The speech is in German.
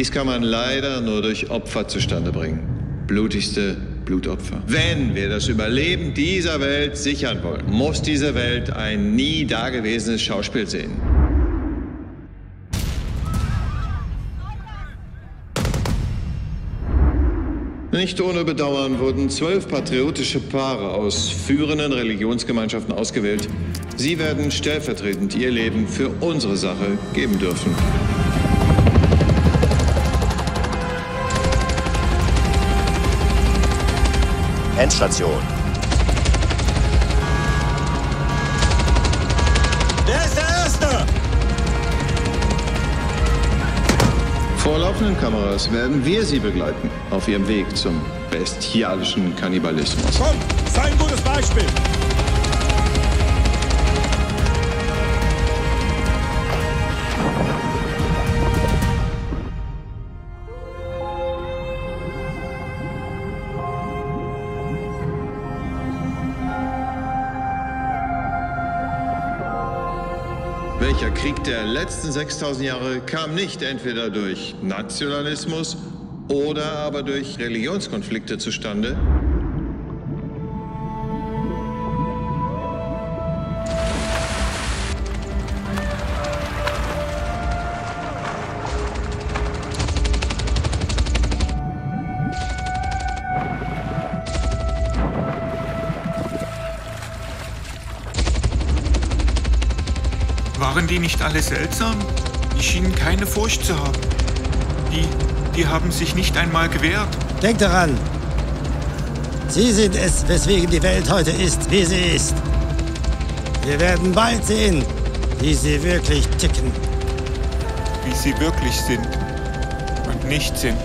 Dies kann man leider nur durch Opfer zustande bringen. Blutigste Blutopfer. Wenn wir das Überleben dieser Welt sichern wollen, muss diese Welt ein nie dagewesenes Schauspiel sehen. Nicht ohne Bedauern wurden zwölf patriotische Paare aus führenden Religionsgemeinschaften ausgewählt. Sie werden stellvertretend ihr Leben für unsere Sache geben dürfen. Endstation. Wer ist der Erste? Vor laufenden Kameras werden wir Sie begleiten auf Ihrem Weg zum bestialischen Kannibalismus. Komm, sei ein gutes Beispiel. Welcher Krieg der letzten 6000 Jahre kam nicht entweder durch Nationalismus oder aber durch Religionskonflikte zustande? Waren die nicht alle seltsam? Die schienen keine Furcht zu haben. Die, die haben sich nicht einmal gewehrt. Denkt daran, Sie sind es, weswegen die Welt heute ist, wie sie ist. Wir werden bald sehen, wie sie wirklich ticken. Wie sie wirklich sind und nicht sind.